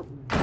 Woo!